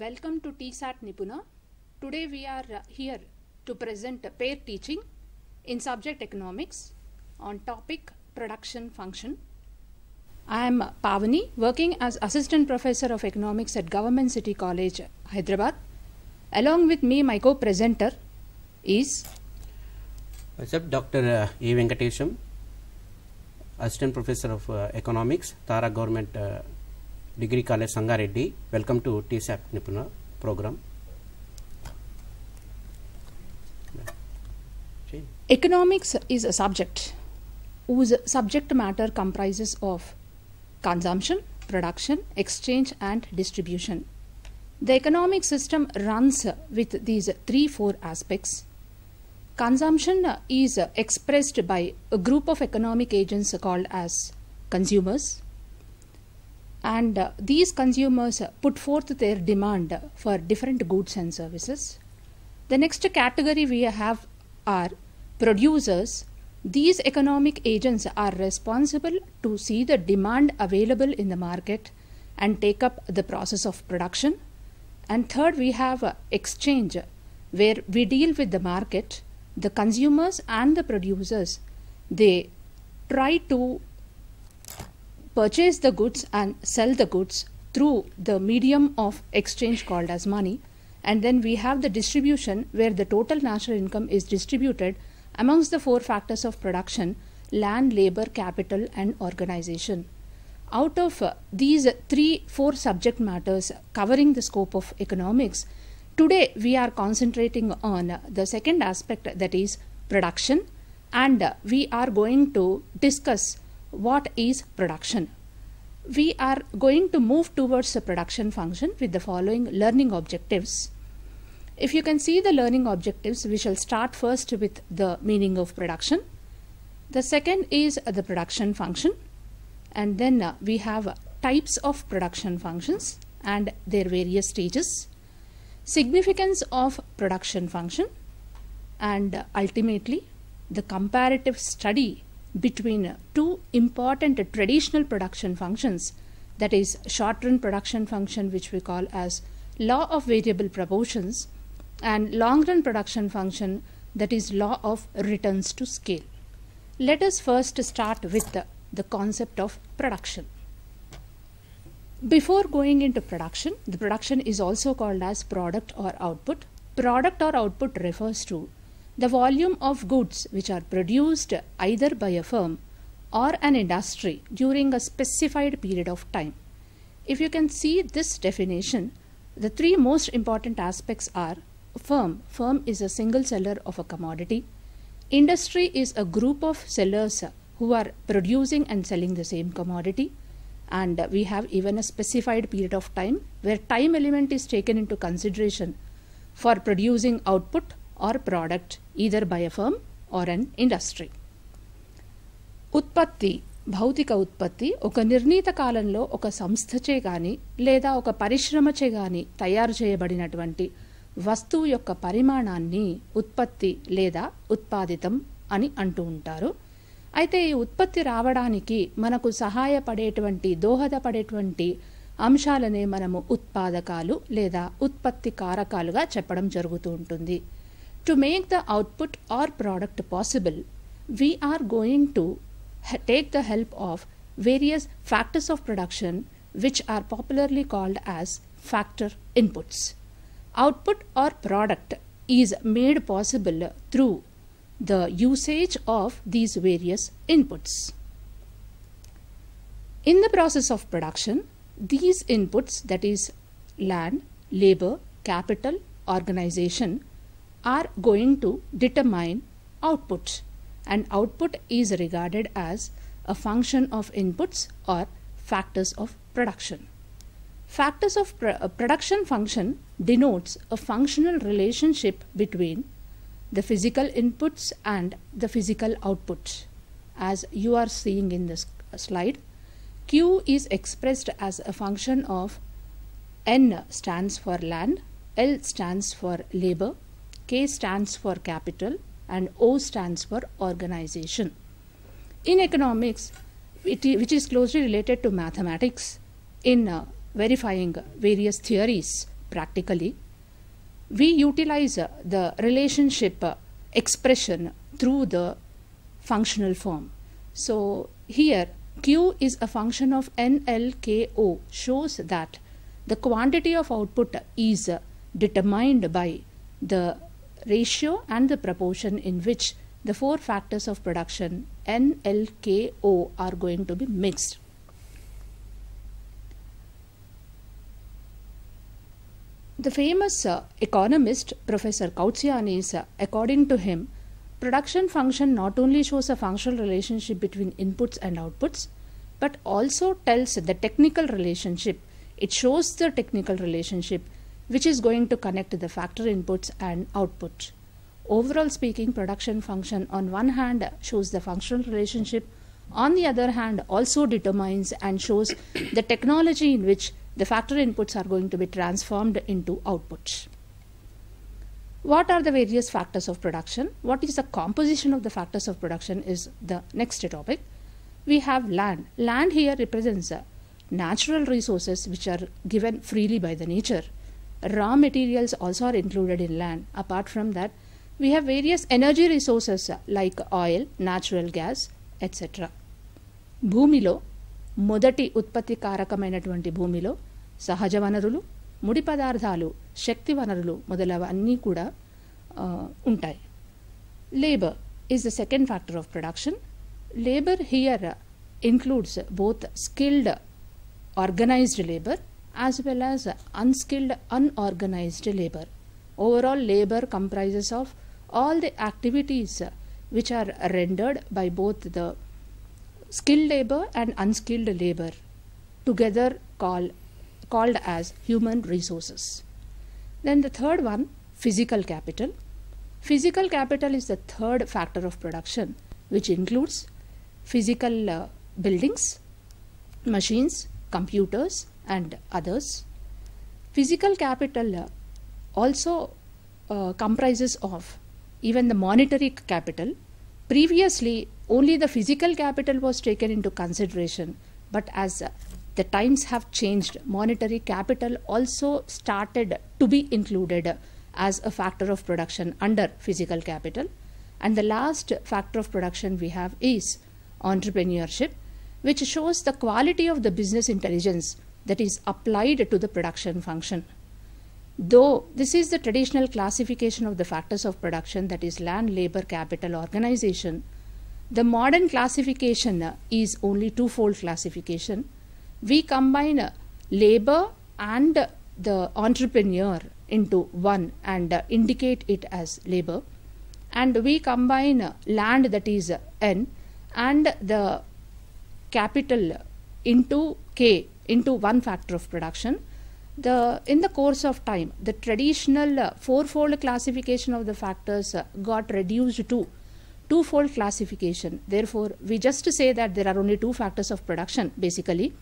Welcome to TSAT Nipuna. Today we are uh, here to present a pair teaching in subject economics on topic production function. I am Pavani, working as assistant professor of economics at Government City College, Hyderabad. Along with me, my co-presenter is What's up, Dr. Uh, E. Venkatesham, Assistant Professor of uh, Economics, Tara Government Degree College, Sangareddy. Welcome to TSAP Nipuna program. Economics is a subject whose subject matter comprises of consumption, production, exchange, and distribution. The economic system runs with these three, four aspects. Consumption is expressed by a group of economic agents called as consumers. And uh, these consumers put forth their demand for different goods and services. The next category we have are producers. These economic agents are responsible to see the demand available in the market and take up the process of production. And third, we have uh, exchange, where we deal with the market, the consumers and the producers. They try to purchase the goods and sell the goods through the medium of exchange called as money. And then we have the distribution where the total national income is distributed amongst the four factors of production land, labor, capital, and organization. Out of uh, these three, four subject matters covering the scope of economics, today we are concentrating on uh, the second aspect that is production, and uh, we are going to discuss what is production. We are going to move towards the production function with the following learning objectives. If you can see the learning objectives, we shall start first with the meaning of production. The second is the production function, and then uh, we have types of production functions and their various stages, significance of production function, and uh, ultimately the comparative study between two important traditional production functions that is short run production function which we call as law of variable proportions and long run production function that is law of returns to scale. Let us first start with the, the concept of production. Before going into production the production is also called as product or output. Product or output refers to the volume of goods which are produced either by a firm or an industry during a specified period of time. If you can see this definition, the three most important aspects are firm. Firm is a single seller of a commodity. Industry is a group of sellers who are producing and selling the same commodity. And we have even a specified period of time where time element is taken into consideration for producing output or product either by a firm or an industry. ఉత్పత్తి భౌతిక ఉత్పత్తి ఒక నిర్ణీత కాలంలో ఒక సంస్థచే గాని లేదా ఒక పరిశ్రమచే గాని తయారు చేయబడినటువంటి వస్తువు యొక్క పరిమాణాన్ని ఉత్పత్తి లేదా ఉత్పాదితం అని అంటూ ఉంటారు అయితే ఈ ఉత్పత్తి రావడానికి మనకు సహాయపడేటువంటి దోహదపడేటువంటి అంశాలనే మనము ఉత్పాదకాలు లేదా ఉత్పత్తి కారకాలుగా చెప్పడం జరుగుతూ ఉంటుంది To make the output or product possible, we are going to take the help of various factors of production, which are popularly called as factor inputs. Output or product is made possible through the usage of these various inputs. In the process of production, these inputs, that is, land, labor, capital, organization, are going to determine output and output is regarded as a function of inputs or factors of production. Factors of pr- uh, production function denotes a functional relationship between the physical inputs and the physical outputs. As you are seeing in this slide q is expressed as a function of n stands for land l stands for labor K stands for capital and O stands for organization. In economics, which is closely related to mathematics, in uh, verifying various theories practically, we utilize uh, the relationship uh, expression through the functional form. So here Q is a function of NLKO shows that the quantity of output is uh, determined by the ratio and the proportion in which the four factors of production NLKO are going to be mixed. The famous uh, economist Professor Kautsianis, uh, according to him, production function not only shows a functional relationship between inputs and outputs, but also tells the technical relationship. It shows the technical relationship which is going to connect the factor inputs and output. Overall speaking, production function on one hand shows the functional relationship, on the other hand also determines and shows the technology in which the factor inputs are going to be transformed into outputs. What are the various factors of production? What is the composition of the factors of production is the next topic. We have land. Land here represents natural resources which are given freely by the nature. Raw materials also are included in land. Apart from that, we have various energy resources like oil natural gas etcetera భూమిలో మొదటి ఉత్పత్తి కారకమైనటువంటి భూమిలో సహజ వనరులు ముడి పదార్థాలు శక్తి వనరులు మొదలవన్నీ కూడా ఉంటాయి labour is the second factor of production labour here includes both skilled organised labour as well as unskilled unorganized labor. Overall labor comprises of all the activities which are rendered by both the skilled labor and unskilled labor together called called as human resources. Then the third one physical capital. Physical capital is the third factor of production which includes physical uh, buildings machines computers and others. Physical capital uh, also uh, comprises of even the monetary capital. Previously only the physical capital was taken into consideration but as uh, the times have changed monetary capital also started to be included as a factor of production under physical capital. And the last factor of production we have is entrepreneurship which shows the quality of the business intelligence that is applied to the production function Though this is the traditional classification of the factors of production, that is land, labor, capital, organization, the modern classification is only twofold classification. We combine labor and the entrepreneur into one and indicate it as labor, and we combine land that is N and the capital into K into one factor of production. The in the course of time the traditional uh, fourfold classification of the factors uh, got reduced to twofold classification. Therefore we just say that there are only two factors of production basically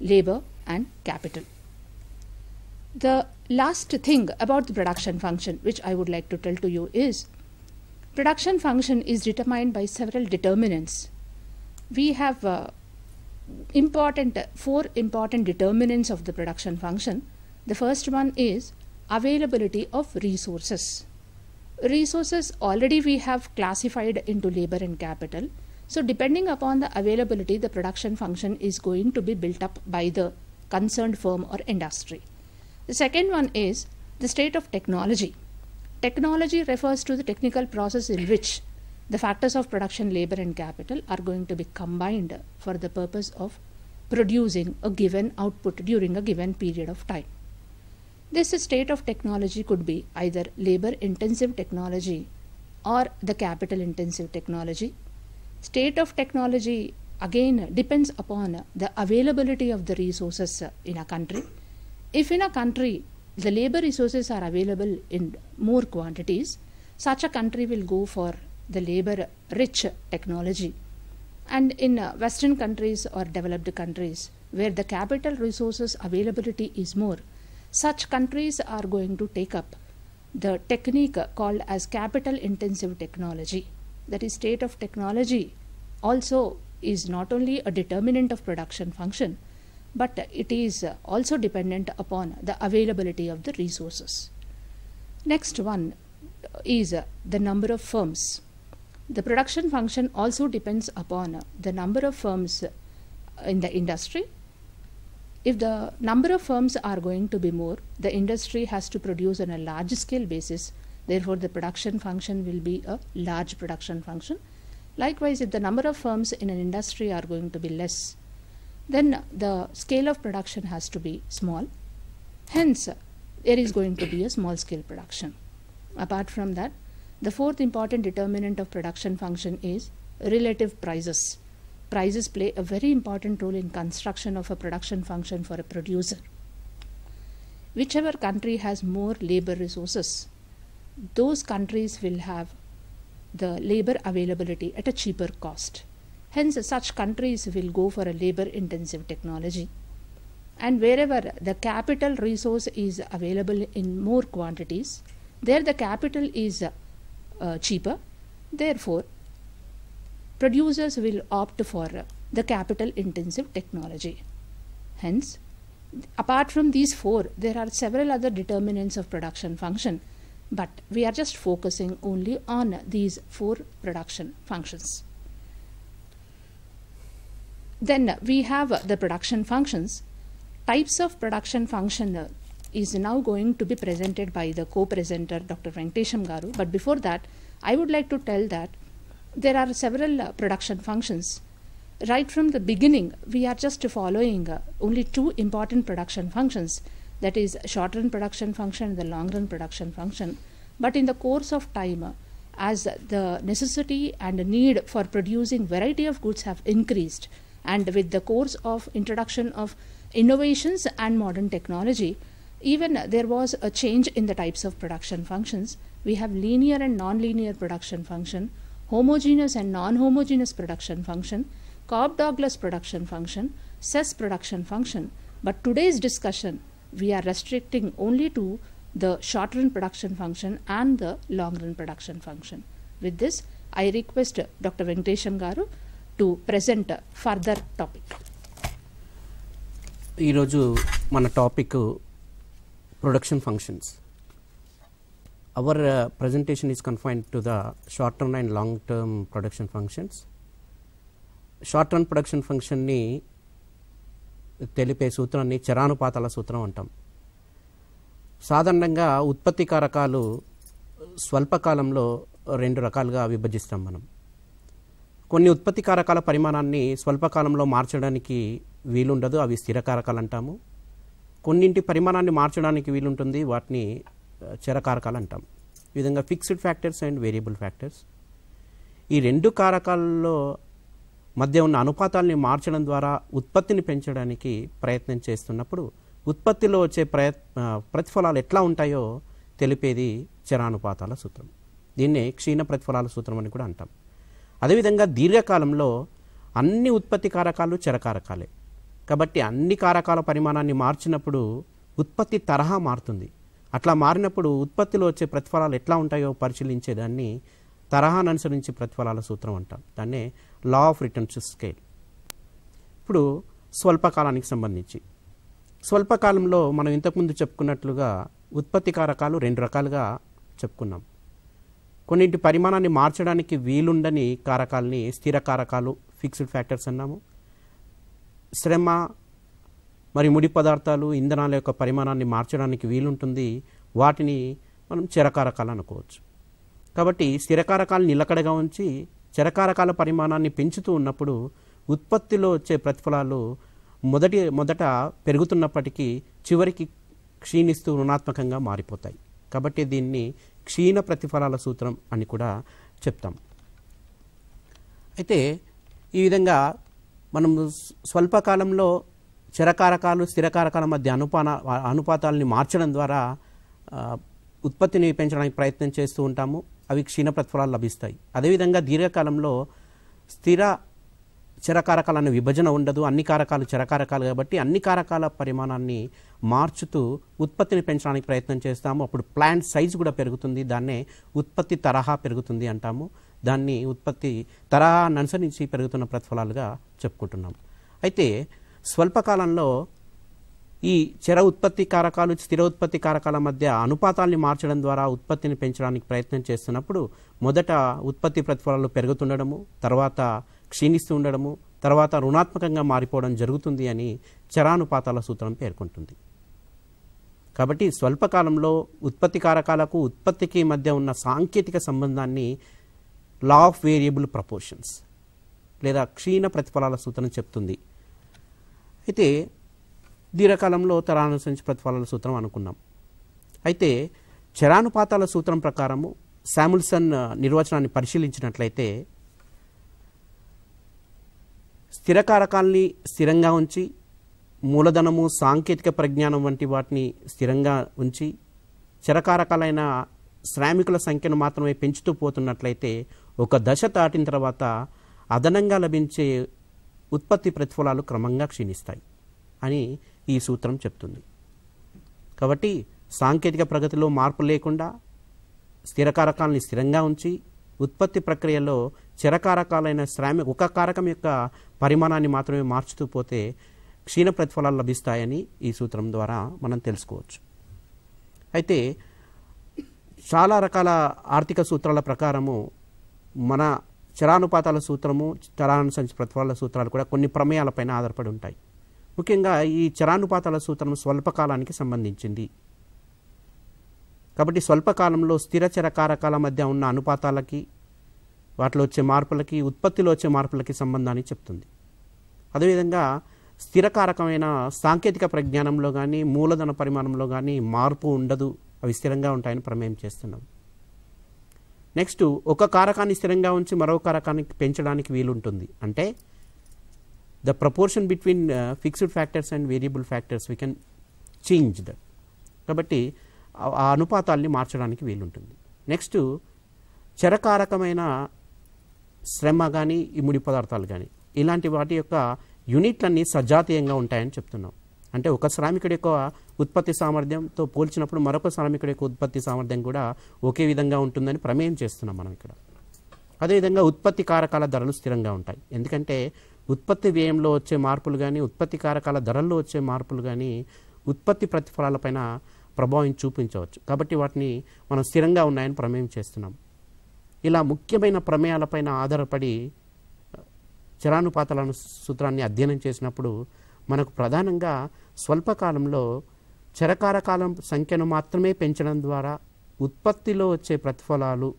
labor and capital. The last thing about the production function which i would like to tell to you is production function is determined by several determinants. We have uh, important four important determinants of the production function. The first one is availability of resources. Resources already we have classified into labor and capital. So depending upon the availability the production function is going to be built up by the concerned firm or industry. The second one is the state of technology. Technology refers to the technical process in which the factors of production, labor, and capital are going to be combined for the purpose of producing a given output during a given period of time. This state of technology could be either labor intensive technology or the capital intensive technology. State of technology again depends upon the availability of the resources in a country. If in a country the labor resources are available in more quantities, such a country will go for the labor rich technology. And in uh, Western countries or developed countries where the capital resources availability is more, such countries are going to take up the technique called as capital intensive technology. That is, state of technology also is not only a determinant of production function, but it is also dependent upon the availability of the resources. Next one is the number of firms. The production function also depends upon the number of firms in the industry. If the number of firms are going to be more, the industry has to produce on a large scale basis. Therefore, the production function will be a large production function. Likewise, if the number of firms in an industry are going to be less, then the scale of production has to be small. Hence, there is going to be a small scale production. Apart from that, the fourth important determinant of production function is relative prices. Prices play a very important role in construction of a production function for a producer. Whichever country has more labor resources, those countries will have the labor availability at a cheaper cost. Hence, such countries will go for a labor intensive technology. And wherever the capital resource is available in more quantities, there the capital is uh, cheaper. Therefore, producers will opt for uh, the capital intensive technology. Hence, apart from these four, there are several other determinants of production function, but we are just focusing only on these four production functions. Then we have the production functions. Types of production function is now going to be presented by the co-presenter Dr. Venkatesham Garu. But before that, I would like to tell that there are several uh, production functions. Right from the beginning, we are just following uh, only two important production functions, that is short run production function and the long run production function. But in the course of time, uh, as the necessity and need for producing variety of goods have increased, and with the course of introduction of innovations and modern technology, even there was a change in the types of production functions. We have linear and non-linear production function, homogeneous and non-homogeneous production function, Cobb-Douglas production function, CES production function. But today's discussion, we are restricting only to the short-run production function and the long-run production function. With this, I request Dr. Venkatesham Garu to present further topic. ఈరోజు మన topic production functions our presentation is confined to the short term and long term production functions short term production ఫంక్షన్ని తెలిపే సూత్రాన్ని చరానుపాతాల సూత్రం అంటాం. సాధారణంగా ఉత్పత్తి కారకాలు స్వల్పకాలంలో రెండు రకాలుగా విభజిస్తాం మనం. కొన్ని ఉత్పత్తి కారకాల పరిమాణాన్ని స్వల్పకాలంలో మార్చడానికి వీలుండదు అవి స్థిర కారకాలు అంటాము. కొన్నింటి పరిమాణాన్ని మార్చడానికి వీలుంటుంది. వాటిని చరకారకాలు చర కారకాలు అంటాం. ఈ విధంగా fixed factors and variable factors ఈ రెండు కారకాల్లో మధ్య ఉన్న అనుపాతాల్ని మార్చడం ద్వారా ఉత్పత్తిని పెంచడానికి ప్రయత్నం చేస్తున్నప్పుడు ఉత్పత్తిలో వచ్చే ప్రయత్ ప్రతిఫలాలు ఎట్లా ఉంటాయో తెలిపేది చరానుపాతాల సూత్రం. దీన్నే క్షీణ ప్రతిఫలాల సూత్రం అని కూడా అంటాం. అదేవిధంగా దీర్ఘకాలంలో అన్ని ఉత్పత్తి కారకాలు చరకారకాలే. కాబట్టి అన్ని కారకాల పరిమాణాన్ని మార్చినప్పుడు ఉత్పత్తి తరహా మారుతుంది. అట్లా మారినప్పుడు ఉత్పత్తిలో వచ్చే ప్రతిఫలాలు ఎట్లా ఉంటాయో పరిశీలించేదాన్ని తరహాను అనుసరించి ప్రతిఫలాల సూత్రం అంటాం. దాన్నే లా ఆఫ్ రిటర్న్స్ స్కేల్ ఇప్పుడు స్వల్పకాలానికి సంబంధించి. స్వల్పకాలంలో మనం ఇంతకుముందు చెప్పుకున్నట్లుగా ఉత్పత్తి కారకాలు రెండు రకాలుగా చెప్పుకున్నాం. కొన్నింటి పరిమాణాన్ని మార్చడానికి వీలుండని కారకాలని స్థిర కారకాలు ఫిక్స్డ్ ఫ్యాక్టర్స్ అన్నాము. శ్రమ మరి ముడి పదార్థాలు ఇంధనాల యొక్క పరిమాణాన్ని మార్చడానికి వీలుంటుంది. వాటిని మనం చిరకారకాలు అనుకోవచ్చు. కాబట్టి స్థిరకారకాలు నిలకడగా ఉంచి చరకారకాల పరిమాణాన్ని పెంచుతూ ఉన్నప్పుడు ఉత్పత్తిలో వచ్చే ప్రతిఫలాలు మొదటి మొదట పెరుగుతున్నప్పటికీ చివరికి క్షీణిస్తూ రుణాత్మకంగా మారిపోతాయి. కాబట్టి దీన్ని క్షీణ ప్రతిఫలాల సూత్రం అని కూడా చెప్తాం. అయితే ఈ విధంగా మనం స్వల్పకాలంలో చరకారకాలు స్థిరకారకాల మధ్య అనుపాన అనుపాతాలని మార్చడం ద్వారా ఉత్పత్తిని పెంచడానికి ప్రయత్నం చేస్తూ ఉంటాము. అవి క్షీణ ప్రతిఫలాలు లభిస్తాయి. అదేవిధంగా దీర్ఘకాలంలో స్థిర చరకారకాల అనే విభజన ఉండదు. అన్ని కారకాలు చరకారకాలు కాబట్టి అన్ని కారకాల పరిమాణాన్ని మార్చుతూ ఉత్పత్తిని పెంచడానికి ప్రయత్నం చేస్తాము. అప్పుడు ప్లాంట్ సైజ్ కూడా పెరుగుతుంది. దాన్నే ఉత్పత్తి తరహా పెరుగుతుంది అంటాము. దాన్ని ఉత్పత్తి తరహాను అనుసరించి పెరుగుతున్న ప్రతిఫలాలుగా చెప్పుకుంటున్నాం. అయితే స్వల్పకాలంలో ఈ చర ఉత్పత్తి కారకాలు స్థిర ఉత్పత్తి కారకాల మధ్య అనుపాతాల్ని మార్చడం ద్వారా ఉత్పత్తిని పెంచడానికి ప్రయత్నం చేస్తున్నప్పుడు మొదట ఉత్పత్తి ప్రతిఫలాలు పెరుగుతుండడము తర్వాత క్షీణిస్తూ ఉండడము తర్వాత రుణాత్మకంగా మారిపోవడం జరుగుతుంది అని చరానుపాతాల సూత్రం పేర్కొంటుంది. కాబట్టి స్వల్పకాలంలో ఉత్పత్తి కారకాలకు ఉత్పత్తికి మధ్య ఉన్న సాంకేతిక సంబంధాన్ని లా ఆఫ్ వేరియబుల్ ప్రపోర్షన్స్ లేదా క్షీణ ప్రతిఫలాల సూత్రం చెప్తుంది. అయితే దీర్ఘకాలంలో తరానుసరించి ప్రతిఫలాల సూత్రం అనుకున్నాం. అయితే చరానుపాతాల సూత్రం ప్రకారము శాముల్సన్ నిర్వచనాన్ని పరిశీలించినట్లయితే స్థిర కారకాల్ని స్థిరంగా ఉంచి మూలధనము సాంకేతిక పరిజ్ఞానం వంటి వాటిని స్థిరంగా ఉంచి చరకారకాలైన శ్రామికుల సంఖ్యను మాత్రమే పెంచుతూ పోతున్నట్లయితే ఒక దశ దాటిన తర్వాత అదనంగా లభించే ఉత్పత్తి ప్రతిఫలాలు క్రమంగా క్షీణిస్తాయి అని ఈ సూత్రం చెప్తుంది. కాబట్టి సాంకేతిక ప్రగతిలో మార్పు లేకుండా స్థిరకారకాలని స్థిరంగా ఉంచి ఉత్పత్తి ప్రక్రియలో చిరకారకాలైన శ్రామిక ఒక కారకం యొక్క పరిమాణాన్ని మాత్రమే మార్చుతూ పోతే క్షీణ ప్రతిఫలాలు లభిస్తాయని ఈ సూత్రం ద్వారా మనం తెలుసుకోవచ్చు. అయితే చాలా రకాల ఆర్థిక సూత్రాల ప్రకారము మన చరానుపాతాల సూత్రము చరానుసంచి ప్రతిఫలాల సూత్రాలు కూడా కొన్ని ప్రమేయాలపైన ఆధారపడి ఉంటాయి. ముఖ్యంగా ఈ చరానుపాతాల సూత్రం స్వల్పకాలానికి సంబంధించింది. కాబట్టి స్వల్పకాలంలో స్థిర చర కారకాల మధ్య ఉన్న అనుపాతాలకి వాటిలో వచ్చే మార్పులకి ఉత్పత్తిలో వచ్చే మార్పులకి సంబంధాన్ని చెప్తుంది. అదేవిధంగా స్థిర కారకమైన సాంకేతిక ప్రజ్ఞానంలో కానీ మూలధన పరిమాణంలో కానీ మార్పు ఉండదు. అవి స్థిరంగా ఉంటాయని ప్రమేయం చేస్తున్నాం. నెక్స్ట్ ఒక కారకాన్ని స్థిరంగా ఉంచి మరో కారకానికి పెంచడానికి వీలుంటుంది. అంటే the proportion between fixed factors and variable factors we can change that కాబట్టి ఆ- ఆ అనుపాతాల్ని మార్చడానికి వీలుంటుంది. నెక్స్ట్ చరకారకమైన శ్రమ కానీ ఈ ముడి పదార్థాలు కానీ ఇలాంటి వాటి యొక్క యూనిట్లన్నీ సజాతీయంగా ఉంటాయని చెప్తున్నాం. అంటే ఒక శ్రామికుడి యొక్క ఉత్పత్తి సామర్థ్యంతో పోల్చినప్పుడు మరొక శ్రామికుడి యొక్క ఉత్పత్తి సామర్థ్యం కూడా ఒకే విధంగా ఉంటుందని ప్రమేయం చేస్తున్నాం మనం ఇక్కడ. అదేవిధంగా ఉత్పత్తి కారకాల ధరలు స్థిరంగా ఉంటాయి. ఎందుకంటే ఉత్పత్తి వ్యయంలో వచ్చే మార్పులు కానీ ఉత్పత్తి కారకాల ధరల్లో వచ్చే మార్పులు కానీ ఉత్పత్తి ప్రతిఫలాలపైన ప్రభావం చూపించవచ్చు. కాబట్టి వాటిని మనం స్థిరంగా ఉన్నాయని ప్రమేయం చేస్తున్నాం. ఇలా ముఖ్యమైన ప్రమేయాలపైన ఆధారపడి చరానుపాతాలను సూత్రాన్ని అధ్యయనం చేసినప్పుడు మనకు ప్రధానంగా స్వల్పకాలంలో చరకారకాలం సంఖ్యను మాత్రమే పెంచడం ద్వారా ఉత్పత్తిలో వచ్చే ప్రతిఫలాలు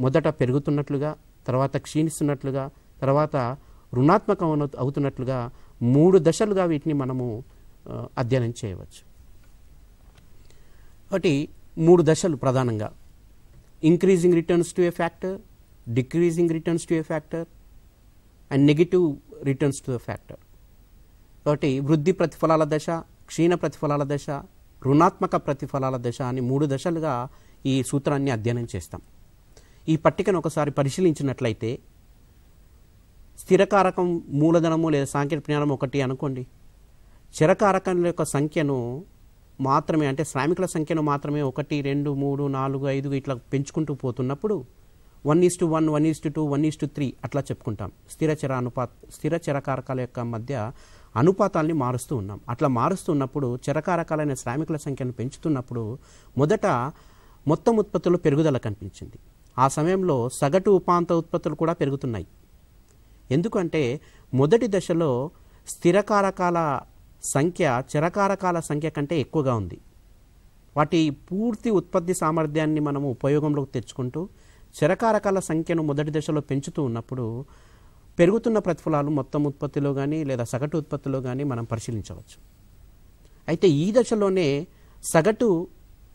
మొదట పెరుగుతున్నట్లుగా తర్వాత క్షీణిస్తున్నట్లుగా తర్వాత రుణాత్మకం అవుతున్నట్లుగా మూడు దశలుగా వీటిని మనము అధ్యయనం చేయవచ్చు. ఒకటి మూడు దశలు ప్రధానంగా. Increasing returns to a factor decreasing returns to a factor and negative returns to a factor ఒకటి వృద్ధి ప్రతిఫలాల దశ క్షీణ ప్రతిఫలాల దశ రుణాత్మక ప్రతిఫలాల దశ అని మూడు దశలుగా ఈ సూత్రాన్ని అధ్యయనం చేస్తాం. ఈ పట్టికను ఒకసారి పరిశీలించినట్లయితే స్థిరకారకం మూలధనము లేదా సాంకేతిక జ్ఞానం ఒకటి అనుకోండి. చిరకారకం యొక్క సంఖ్యను మాత్రమే అంటే శ్రామికుల సంఖ్యను మాత్రమే ఒకటి రెండు మూడు నాలుగు ఐదు ఇట్లా పెంచుకుంటూ పోతున్నప్పుడు one is to one one is to two one is to three అట్లా చెప్పుకుంటాం. స్థిర చిర అనుపాత స్థిర చరకారకాల యొక్క మధ్య అనుపాతాల్ని మారుస్తూ ఉన్నాం. అట్లా మారుస్తున్నప్పుడు చిరకారకాలైన శ్రామికుల సంఖ్యను పెంచుతున్నప్పుడు మొదట మొత్తం ఉత్పత్తులు పెరుగుదల కనిపించింది. ఆ సమయంలో సగటు ఉపాంత ఉత్పత్తులు కూడా పెరుగుతున్నాయి. ఎందుకంటే మొదటి దశలో స్థిరకారకాల సంఖ్య చిరకారకాల సంఖ్య కంటే ఎక్కువగా ఉంది. వాటి పూర్తి ఉత్పత్తి సామర్థ్యాన్ని మనము ఉపయోగంలోకి తెచ్చుకుంటూ చిరకారకాల సంఖ్యను మొదటి దశలో పెంచుతూ ఉన్నప్పుడు పెరుగుతున్న ప్రతిఫలాలు మొత్తం ఉత్పత్తిలో కానీ లేదా సగటు ఉత్పత్తిలో కానీ మనం పరిశీలించవచ్చు. అయితే ఈ దశలోనే సగటు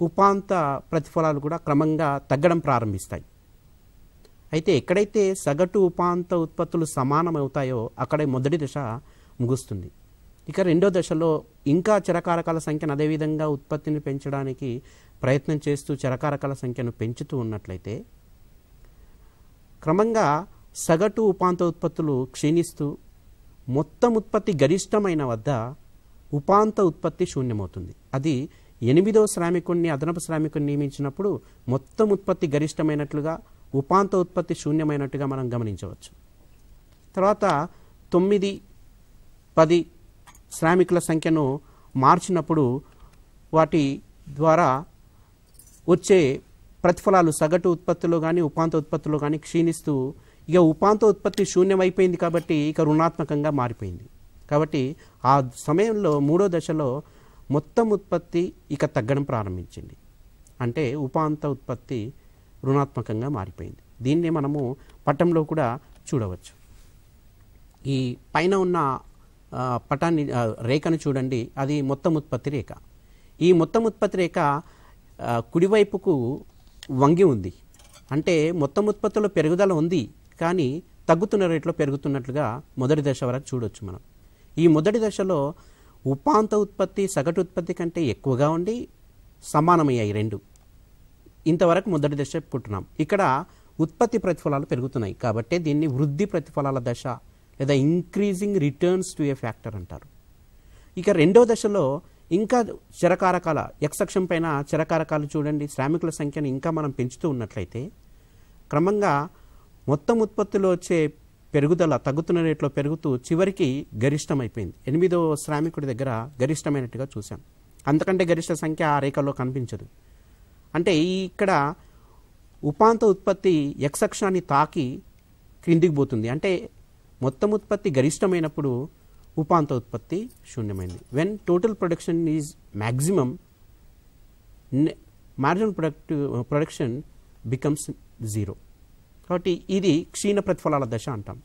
ఉపాంత ప్రతిఫలాలు కూడా క్రమంగా తగ్గడం ప్రారంభిస్తాయి. అయితే ఎక్కడైతే సగటు ఉపాంత ఉత్పత్తులు సమానమవుతాయో అక్కడే మొదటి దశ ముగుస్తుంది. ఇక రెండో దశలో ఇంకా చరకారకాల సంఖ్యను అదేవిధంగా ఉత్పత్తిని పెంచడానికి ప్రయత్నం చేస్తూ చరకారకాల సంఖ్యను పెంచుతూ ఉన్నట్లయితే క్రమంగా సగటు ఉపాంత ఉత్పత్తులు క్షీణిస్తూ మొత్తం ఉత్పత్తి గరిష్టమైన వద్ద ఉపాంత ఉత్పత్తి శూన్యమవుతుంది. అది ఎనిమిదో శ్రామికుణ్ణి అదనపు శ్రామికుని నియమించినప్పుడు మొత్తం ఉత్పత్తి గరిష్టమైనట్లుగా ఉపాంత ఉత్పత్తి శూన్యమైనట్టుగా మనం గమనించవచ్చు. తర్వాత తొమ్మిది పది శ్రామికుల సంఖ్యను మార్చినప్పుడు వాటి ద్వారా వచ్చే ప్రతిఫలాలు సగటు ఉత్పత్తిలో కానీ ఉపాంత ఉత్పత్తిలో కానీ క్షీణిస్తూ ఇక ఉపాంత ఉత్పత్తి శూన్యమైపోయింది కాబట్టి ఇక రుణాత్మకంగా మారిపోయింది. కాబట్టి ఆ సమయంలో మూడో దశలో మొత్తం ఉత్పత్తి ఇక తగ్గడం ప్రారంభించింది. అంటే ఉపాంత ఉత్పత్తి రుణాత్మకంగా మారిపోయింది. దీన్ని మనము పటంలో కూడా చూడవచ్చు. ఈ పైన ఉన్న పటాన్ని రేఖను చూడండి. అది మొత్తం ఉత్పత్తి రేఖ. ఈ మొత్తం ఉత్పత్తి రేఖ కుడివైపుకు వంగి ఉంది. అంటే మొత్తం ఉత్పత్తిలో పెరుగుదల ఉంది. కానీ తగ్గుతున్న రేట్లో పెరుగుతున్నట్లుగా మొదటి దశ వరకు చూడొచ్చు మనం. ఈ మొదటి దశలో ఉపాంత ఉత్పత్తి సగటు ఉత్పత్తి కంటే ఎక్కువగా ఉండి సమానమయ్యాయి రెండు. ఇంతవరకు మొదటి దశ పుట్టినాం ఇక్కడ ఉత్పత్తి ప్రతిఫలాలు పెరుగుతున్నాయి కాబట్టి దీన్ని వృద్ధి ప్రతిఫలాల దశ లేదా increasing returns to a factor అంటారు. ఇక రెండో దశలో ఇంకా చిరకారకాల ఎక్సక్షం పైన చిరకారకాలు చూడండి. శ్రామికుల సంఖ్యను ఇంకా మనం పెంచుతూ ఉన్నట్లయితే క్రమంగా మొత్తం ఉత్పత్తిలో వచ్చే పెరుగుదల తగ్గుతున్న రేట్లో పెరుగుతూ చివరికి గరిష్టమైపోయింది. ఎనిమిదో శ్రామికుడి దగ్గర గరిష్టమైనట్టుగా చూశాం. అంతకంటే గరిష్ట సంఖ్య ఆ రేఖలో కనిపించదు. అంటే ఇక్కడ ఉపాంత ఉత్పత్తి ఎక్సక్షాన్ని తాకి క్రిందికి పోతుంది. అంటే మొత్తం ఉత్పత్తి గరిష్టమైనప్పుడు ఉపాంత ఉత్పత్తి శూన్యమైంది. When total production is maximum marginal product production becomes zero కాబట్టి ఇది క్షీణ ప్రతిఫలాల దశ అంటాం.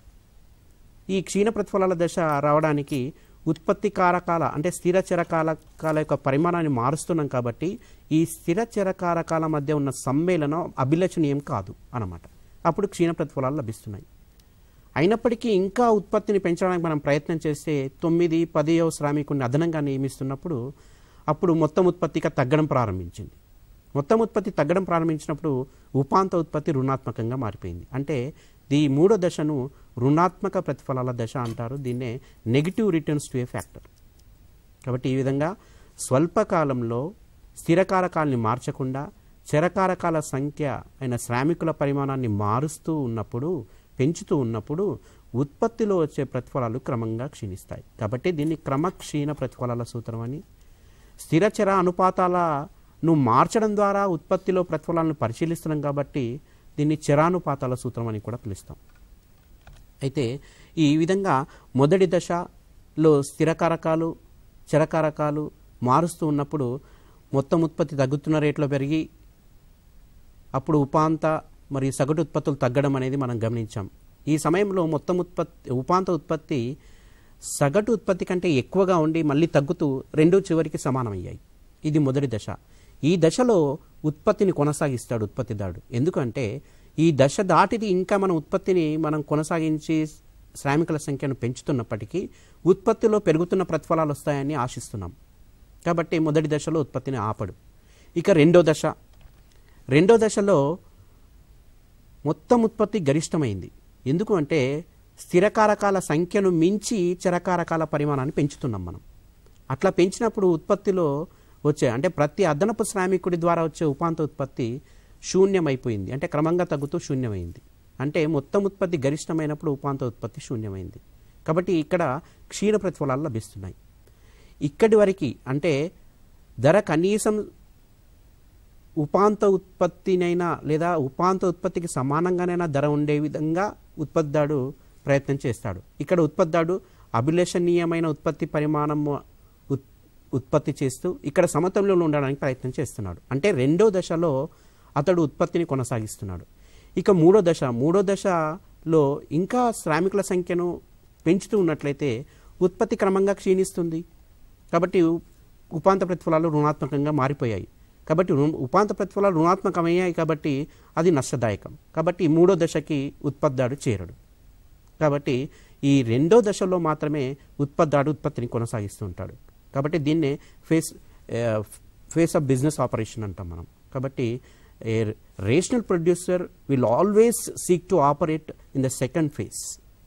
ఈ క్షీణ ప్రతిఫలాల దశ రావడానికి ఉత్పత్తి కారకాల అంటే స్థిర చరకారకాల యొక్క పరిమాణాన్ని మారుస్తున్నాం కాబట్టి ఈ స్థిర చరకారకాల మధ్య ఉన్న సమ్మేళనం అభిలషణీయం కాదు అన్నమాట. అప్పుడు క్షీణ ప్రతిఫలాలు లభిస్తున్నాయి. అయినప్పటికీ ఇంకా ఉత్పత్తిని పెంచడానికి మనం ప్రయత్నం చేస్తే తొమ్మిది పదియో శ్రామికుడిని అదనంగా నియమిస్తున్నప్పుడు అప్పుడు మొత్తం ఉత్పత్తిగా తగ్గడం ప్రారంభించింది. మొత్తం ఉత్పత్తి తగ్గడం ప్రారంభించినప్పుడు ఉపాంత ఉత్పత్తి రుణాత్మకంగా మారిపోయింది. అంటే ఈ మూడో దశను రుణాత్మక ప్రతిఫలాల దశ అంటారు. దీన్నే negative returns to a factor? కాబట్టి ఈ విధంగా స్వల్పకాలంలో స్థిరకారకాలని మార్చకుండా చరకారకాల సంఖ్య అయిన శ్రామికుల పరిమాణాన్ని మారుస్తూ ఉన్నప్పుడు పెంచుతూ ఉన్నప్పుడు ఉత్పత్తిలో వచ్చే ప్రతిఫలాలు క్రమంగా క్షీణిస్తాయి. కాబట్టి దీన్ని క్రమక్షీణ ప్రతిఫలాల సూత్రం అని. స్థిరచర అనుపాతాల నువ్వు మార్చడం ద్వారా ఉత్పత్తిలో ప్రతిఫలాలను పరిశీలిస్తున్నాం కాబట్టి దీన్ని చరానుపాతాల సూత్రం అని కూడా పిలుస్తాం. అయితే ఈ విధంగా మొదటి దశలో స్థిరకారకాలు చిరకారకాలు మారుస్తూ ఉన్నప్పుడు మొత్తం ఉత్పత్తి తగ్గుతున్న రేట్లో పెరిగి అప్పుడు ఉపాంత మరియు సగటు ఉత్పత్తులు తగ్గడం అనేది మనం గమనించాం. ఈ సమయంలో మొత్తం ఉత్పత్తి ఉపాంత ఉత్పత్తి సగటు ఉత్పత్తి కంటే ఎక్కువగా ఉండి మళ్ళీ తగ్గుతూ రెండు చివరికి సమానమయ్యాయి. ఇది మొదటి దశ. ఈ దశలో ఉత్పత్తిని కొనసాగిస్తాడు ఉత్పత్తిదారుడు. ఎందుకంటే ఈ దశ దాటిది ఇంకా మన ఉత్పత్తిని మనం కొనసాగించి శ్రామికుల సంఖ్యను పెంచుతున్నప్పటికీ ఉత్పత్తిలో పెరుగుతున్న ప్రతిఫలాలు వస్తాయని ఆశిస్తున్నాం. కాబట్టి మొదటి దశలో ఉత్పత్తిని ఆపడు. ఇక రెండో దశ. రెండో దశలో మొత్తం ఉత్పత్తి గరిష్టమైంది. ఎందుకు అంటే స్థిరకారకాల సంఖ్యను మించి చరకారకాల పరిమాణాన్ని పెంచుతున్నాం మనం. అట్లా పెంచినప్పుడు ఉత్పత్తిలో వచ్చే అంటే ప్రతి అదనపు శ్రామికుడి ద్వారా వచ్చే ఉపాంత ఉత్పత్తి శూన్యమైపోయింది. అంటే క్రమంగా తగ్గుతూ శూన్యమైంది. అంటే మొత్తం ఉత్పత్తి గరిష్టమైనప్పుడు ఉపాంత ఉత్పత్తి శూన్యమైంది. కాబట్టి ఇక్కడ క్షీణ ప్రతిఫలాలు లభిస్తున్నాయి. ఇక్కడి వరకు అంటే ధర కనీసం ఉపాంత ఉత్పత్తినైనా లేదా ఉపాంత ఉత్పత్తికి సమానంగానైనా ధర ఉండే విధంగా ఉత్పత్తిదాడు ప్రయత్నం చేస్తాడు. ఇక్కడ ఉత్పత్తిదాడు అభిలషణీయమైన ఉత్పత్తి పరిమాణం ఉత్పత్తి చేస్తూ ఇక్కడ సమతంలో ఉండడానికి ప్రయత్నం చేస్తున్నాడు. అంటే రెండో దశలో అతడు ఉత్పత్తిని కొనసాగిస్తున్నాడు. ఇక మూడో దశ మూడో దశలో ఇంకా శ్రామికుల సంఖ్యను పెంచుతూ ఉన్నట్లయితే ఉత్పత్తి క్రమంగా క్షీణిస్తుంది. కాబట్టి ఉపాంత ప్రతిఫలాలు రుణాత్మకంగా మారిపోయాయి. కాబట్టి ఉపాంత ప్రతిఫలాలు రుణాత్మకమయ్యాయి కాబట్టి అది నష్టదాయకం. కాబట్టి మూడో దశకి ఉత్పత్తిదాడు చేరడు. కాబట్టి ఈ రెండో దశలో మాత్రమే ఉత్పత్తిదాడు ఉత్పత్తిని కొనసాగిస్తూ ఉంటాడు. కాబట్టి దీన్నే phase phase of business operation అంటాం మనం. కాబట్టి a rational producer will always seek to operate in the second phase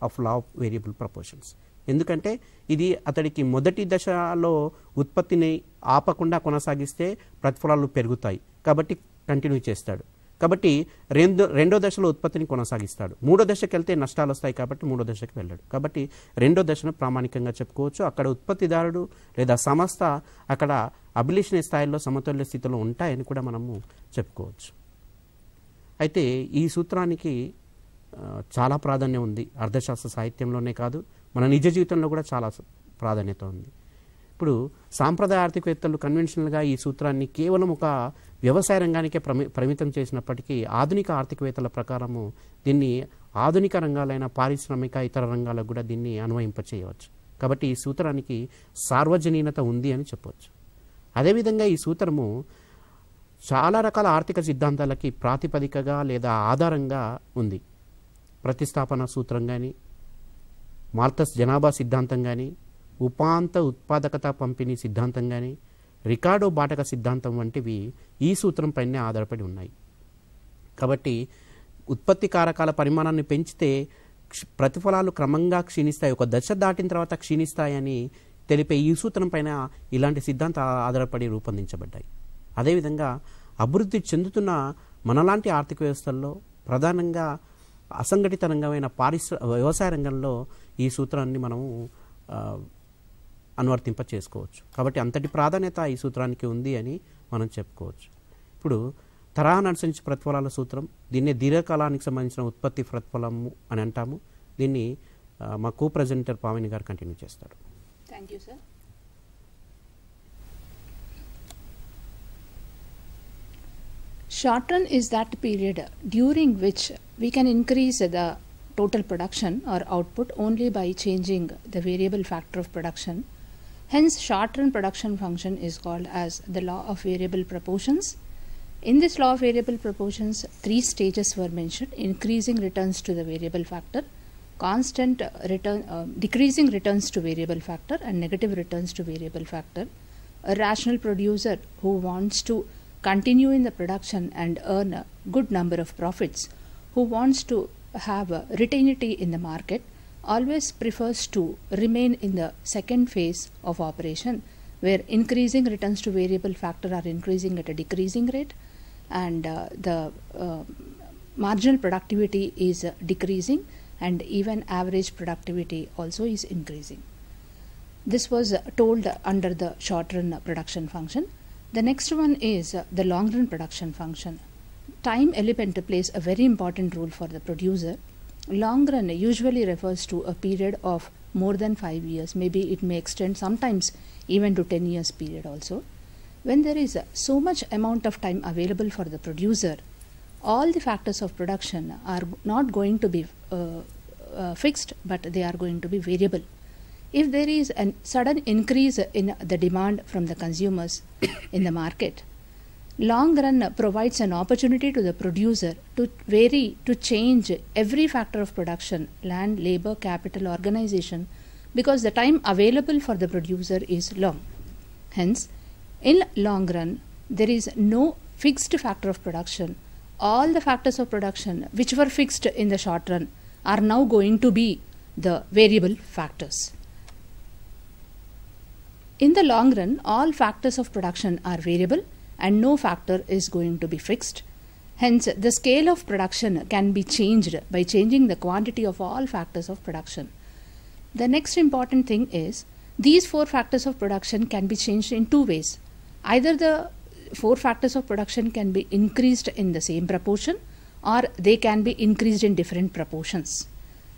of law of variable proportions ఎందుకంటే ఇది అతడికి మొదటి దశలో ఉత్పత్తిని ఆపకుండా కొనసాగిస్తే ప్రతిఫలాలు పెరుగుతాయి. కాబట్టి కంటిన్యూ చేస్తాడు. కాబట్టి రెండో రెండో దశలో ఉత్పత్తిని కొనసాగిస్తాడు. మూడో దశకి వెళ్తే నష్టాలు వస్తాయి కాబట్టి మూడో దశకు వెళ్ళాడు. కాబట్టి రెండో దశను ప్రామాణికంగా చెప్పుకోవచ్చు. అక్కడ ఉత్పత్తిదారుడు లేదా సంస్థ అక్కడ అభిలేషణ స్థాయిలో సమతుల్య స్థితిలో ఉంటాయని కూడా మనము చెప్పుకోవచ్చు. అయితే ఈ సూత్రానికి చాలా ప్రాధాన్యం ఉంది. అర్థశాస్త్ర సాహిత్యంలోనే కాదు మన నిజ జీవితంలో కూడా చాలా ప్రాధాన్యత ఉంది. ఇప్పుడు సాంప్రదాయ ఆర్థికవేత్తలు కన్వెన్షనల్గా ఈ సూత్రాన్ని కేవలం ఒక వ్యవసాయ రంగానికే ప్రమి పరిమితం చేసినప్పటికీ ఆధునిక ఆర్థికవేత్తల ప్రకారము దీన్ని ఆధునిక రంగాలైన పారిశ్రామిక ఇతర రంగాలకు కూడా దీన్ని అన్వయింపచేయవచ్చు. కాబట్టి ఈ సూత్రానికి సార్వజనీనత ఉంది అని చెప్పవచ్చు అదేవిధంగా ఈ సూత్రము చాలా రకాల ఆర్థిక సిద్ధాంతాలకి ప్రాతిపదికగా లేదా ఆధారంగా ఉంది. ప్రతిస్థాపన సూత్రం కానీ మార్తస్ జనాభా సిద్ధాంతం కానీ ఉపాంత ఉత్పాదకత పంపిణీ సిద్ధాంతం కానీ రికార్డో బాటక సిద్ధాంతం వంటివి ఈ సూత్రం పైనే ఆధారపడి ఉన్నాయి. కాబట్టి ఉత్పత్తి కారకాల పరిమాణాన్ని పెంచితే క్ష- ప్రతిఫలాలు క్రమంగా క్షీణిస్తాయి. ఒక దశ దాటిన తర్వాత క్షీణిస్తాయని తెలిపే ఈ సూత్రం పైన ఇలాంటి సిద్ధాంతాలు ఆధారపడి రూపొందించబడ్డాయి. అదేవిధంగా అభివృద్ధి చెందుతున్న మనలాంటి ఆర్థిక వ్యవస్థల్లో ప్రధానంగా అసంఘటిత రంగమైన పారిశ్ర వ్యవసాయ రంగంలో ఈ సూత్రాన్ని మనము అనువర్తింప చేసుకోవచ్చు కాబట్టి అంతటి ప్రాధాన్యత ఈ సూత్రానికి ఉంది అని మనం చెప్పుకోవచ్చు. ఇప్పుడు తరాన్ని అనుసరించి ప్రతిఫలాల సూత్రం దీన్ని దీర్ఘకాలానికి సంబంధించిన ఉత్పత్తి ప్రతిఫలము అని అంటాము. దీన్ని మా కో ప్రెసెంటర్ పావని గారు కంటిన్యూ చేస్తారు. Thank you short run is that period during which we can increase the total production or output only by changing the variable factor of production Hence, short run production function is called as the law of variable proportions. In this law of variable proportions, three stages were mentioned increasing returns to the variable factor, constant return, uh, decreasing returns to variable factor, and negative returns to variable factor. A rational producer who wants to continue in the production and earn a good number of profits, who wants to have a retainity in the market, always prefers to remain in the second phase of operation where increasing returns to variable factor are increasing at a decreasing rate and uh, the uh, marginal productivity is uh, decreasing and even average productivity also is increasing. This was uh, told under the short run production function. The next one is uh, the long run production function. Time element plays a very important role for the producer. Long run usually refers to a period of more than 5 years, maybe it may extend sometimes even to 10 years period also. When there is so much amount of time available for the producer, all the factors of production are not going to be uh, uh, fixed, but they are going to be variable. If there is a sudden increase in the demand from the consumers in the market, long run provides an opportunity to the producer to vary, to change every factor of production land, labor, capital, organization because the time available for the producer is long. Hence, in long run, there is no fixed factor of production. All the factors of production which were fixed in the short run are now going to be the variable factors. In the long run, all factors of production are variable and no factor is going to be fixed. Hence, the scale of production can be changed by changing the quantity of all factors of production. The next important thing is these four factors of production can be changed in two ways. Either the four factors of production can be increased in the same proportion or they can be increased in different proportions.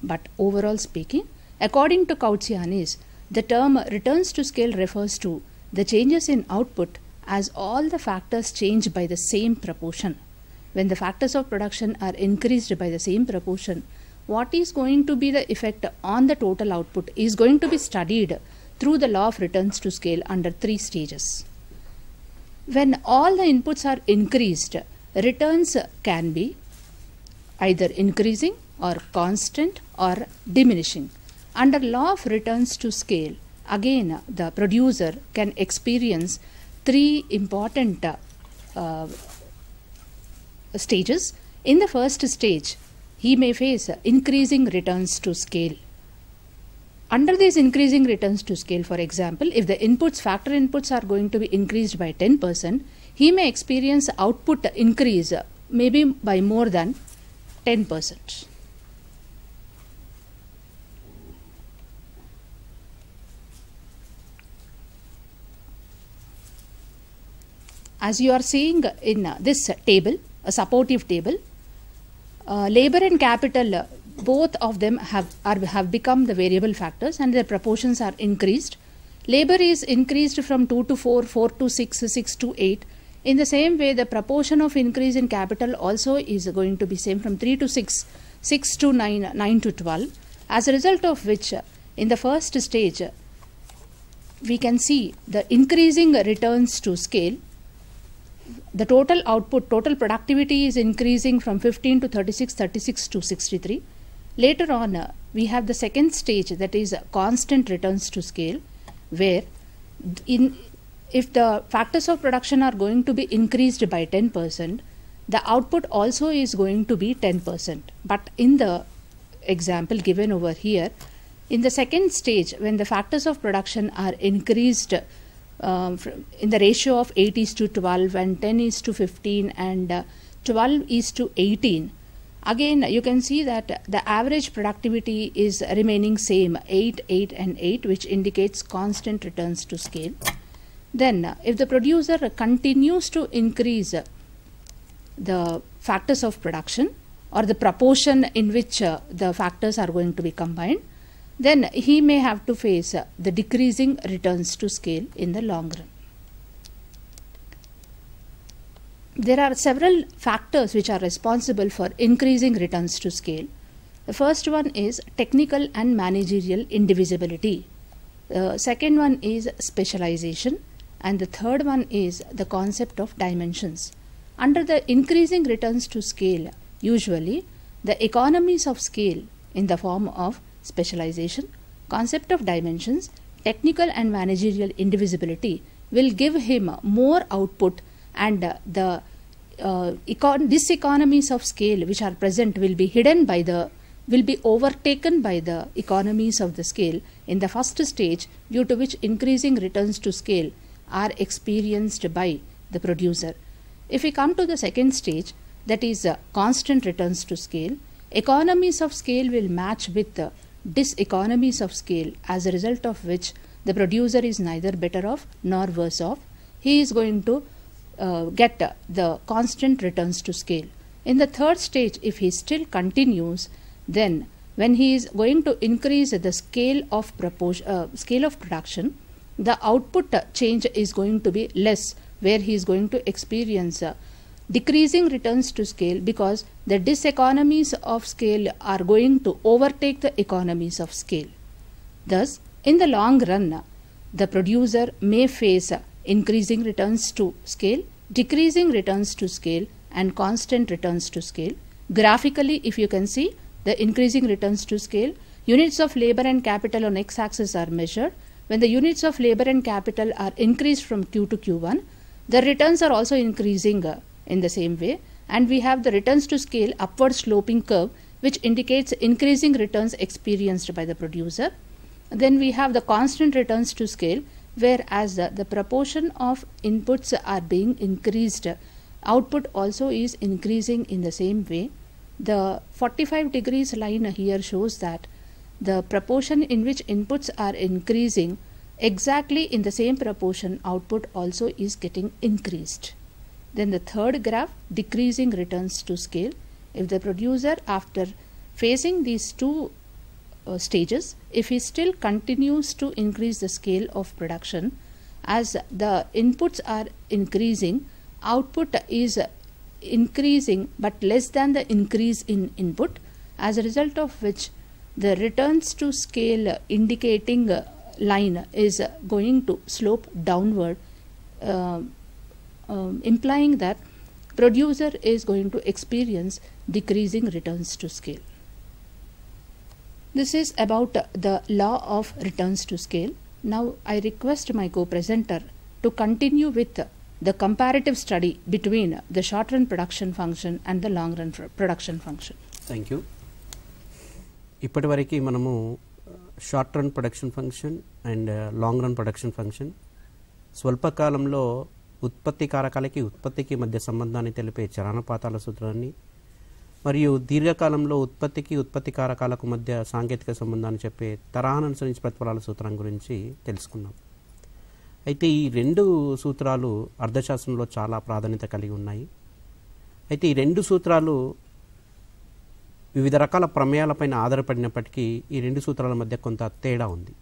But overall speaking, according to Kautsianis, the term returns to scale refers to the changes in output as all the factors change by the same proportion. When the factors of production are increased by the same proportion, what is going to be the effect on the total output is going to be studied through the law of returns to scale under three stages. When all the inputs are increased, returns can be either increasing or constant or diminishing. Under law of returns to scale, again the producer can experience three important uh, stages. In the first stage, he may face increasing returns to scale. Under these increasing returns to scale, for example, if the inputs, factor inputs are going to be increased by 10%, he may experience output increase maybe by more than 10%. As you are seeing in uh, this table, a supportive table, uh, labor and capital, uh, both of them have, are, have become the variable factors and their proportions are increased. Labor is increased from 2 to 4, 4 to 6, 6 to 8. In the same way, the proportion of increase in capital also is going to be same from 3 to 6, 6 to 9, 9 to 12. As a result of which, uh, in the first stage, uh, we can see the increasing returns to scale the total output, total productivity is increasing from 15 to 36, 36 to 63. Later on, uh, we have the second stage that is uh, constant returns to scale, where in if the factors of production are going to be increased by 10%, the output also is going to be 10%. But in the example given over here, in the second stage, when the factors of production are increased um, in the ratio of 8 is to 12 and 10 is to 15 and uh, 12 is to 18 again you can see that the average productivity is remaining same 8 8 and 8 which indicates constant returns to scale. Then uh, if the producer continues to increase the factors of production or the proportion in which uh, the factors are going to be combined then he may have to face uh, the decreasing returns to scale in the long run. There are several factors which are responsible for increasing returns to scale. The first one is technical and managerial indivisibility. The second one is specialization. And the third one is the concept of dimensions. Under the increasing returns to scale, usually the economies of scale in the form of specialization, concept of dimensions, technical and managerial indivisibility will give him more output and uh, the uh, econ- diseconomies of scale which are present will be hidden by the will be overtaken by the economies of the scale in the first stage due to which increasing returns to scale are experienced by the producer. If we come to the second stage that is uh, constant returns to scale economies of scale will match with the diseconomies of scale as a result of which the producer is neither better off nor worse off. He is going to uh, get uh, the constant returns to scale. In the third stage if he still continues then when he is going to increase the scale of uh, scale of production the output uh, change is going to be less where he is going to experience uh, decreasing returns to scale because the diseconomies of scale are going to overtake the economies of scale. Thus, in the long run, the producer may face increasing returns to scale, decreasing returns to scale, and constant returns to scale. Graphically, if you can see the increasing returns to scale, units of labor and capital on x axis are measured. When the units of labor and capital are increased from Q to Q1, the returns are also increasing uh, in the same way. And we have the returns to scale upward sloping curve which indicates increasing returns experienced by the producer. Then we have the constant returns to scale whereas the, the proportion of inputs are being increased. Output also is increasing in the same way. The 45 degrees line here shows that the proportion in which inputs are increasing exactly in the same proportion output also is getting increased then the third graph decreasing returns to scale. If the producer after facing these two uh, stages if he still continues to increase the scale of production as the inputs are increasing output is increasing but less than the increase in input as a result of which the returns to scale indicating uh, line is going to slope downward uh, um, implying that producer is going to experience decreasing returns to scale this is about uh, the law of returns to scale now i request my co-presenter to continue with uh, the comparative study between uh, the short run production function and the long run fr- production function thank you ఇప్పటివరకు మనము short run production function and long run production function స్వల్పకాలంలో ఉత్పత్తి కారకాలకి ఉత్పత్తికి మధ్య సంబంధాన్ని తెలిపే చరణపాతాల సూత్రాన్ని మరియు దీర్ఘకాలంలో ఉత్పత్తికి ఉత్పత్తి కారకాలకు మధ్య సాంకేతిక సంబంధాన్ని చెప్పే తరహాను అనుసరించి ప్రతిఫలాల సూత్రం గురించి తెలుసుకున్నాం అయితే ఈ రెండు సూత్రాలు అర్థశాస్త్రంలో చాలా ప్రాధాన్యత కలిగి ఉన్నాయి. అయితే ఈ రెండు సూత్రాలు వివిధ రకాల ప్రమేయాలపైన ఆధారపడినప్పటికీ ఈ రెండు సూత్రాల మధ్య కొంత తేడా ఉంది.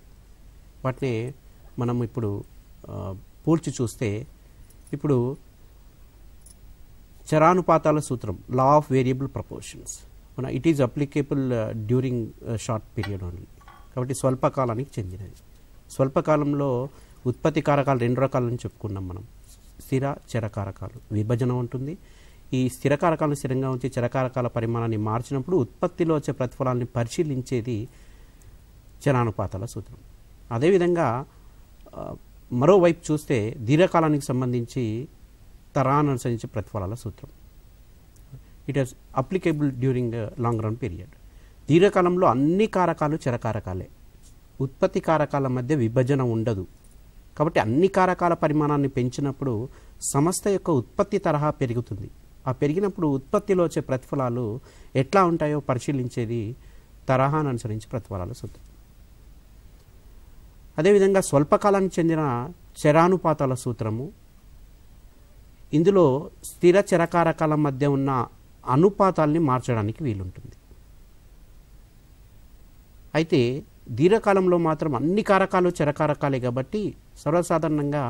వాటిని మనం ఇప్పుడు పోల్చి పూడ్చి చూస్తే ఇప్పుడు చరానుపాతాల సూత్రం లా ఆఫ్ వేరియబుల్ ప్రపోర్షన్స్ మన it is applicable during short period only కాబట్టి స్వల్పకాలానికి చెందినది. స్వల్పకాలంలో ఉత్పత్తి కారకాలు రెండు రకాలని చెప్పుకున్నాం మనం. స్థిర చరకారకాలు విభజన ఉంటుంది. ఈ స్థిర కారకాలను స్థిరంగా ఉంచి చరకారకాల పరిమాణాన్ని మార్చినప్పుడు ఉత్పత్తిలో వచ్చే ప్రతిఫలాన్ని పరిశీలించేది చరానుపాతాల సూత్రం. అదేవిధంగా uh, మరోవైపు చూస్తే దీర్ఘకాలానికి సంబంధించి తరాన్ని అనుసరించి ప్రతిఫలాల సూత్రం. It is applicable during long run period దీర్ఘకాలంలో అన్ని కారకాలు చరకారకాలే. ఉత్పత్తి కారకాల మధ్య విభజన ఉండదు. కాబట్టి అన్ని కారకాల పరిమాణాన్ని పెంచినప్పుడు సంస్థ యొక్క ఉత్పత్తి తరహా పెరుగుతుంది. ఆ పెరిగినప్పుడు ఉత్పత్తిలో వచ్చే ప్రతిఫలాలు ఎట్లా ఉంటాయో పరిశీలించేది తరహాను అనుసరించి ప్రతిఫలాల సూత్రం. అదేవిధంగా స్వల్పకాలానికి చెందిన చరానుపాతాల సూత్రము. ఇందులో స్థిర చరకారకాల మధ్య ఉన్న అనుపాతాల్ని మార్చడానికి వీలుంటుంది. అయితే దీర్ఘకాలంలో మాత్రం అన్ని కారకాలు చరకారకాలే కాబట్టి సర్వసాధారణంగా